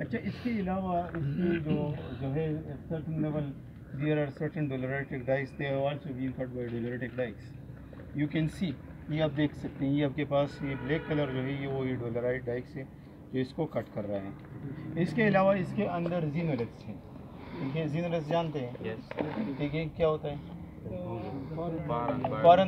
अच्छा इसके अलावा इसकी हम्म। जो जो है certain level there are certain doloretic dikes they have also been cut by doloretic dikes you can see ये आप देख सकते हैं ये आपके पास ये ब्लैक कलर जो है ये वो ये डोलराइट डाइक्स है जो इसको कट कर रहे हैं। इसके अलावा इसके अंदर जीनोलेक्स है। ठीक है जीनोलेक्स जानते हैं? ठीक है क्या होता है? फॉरन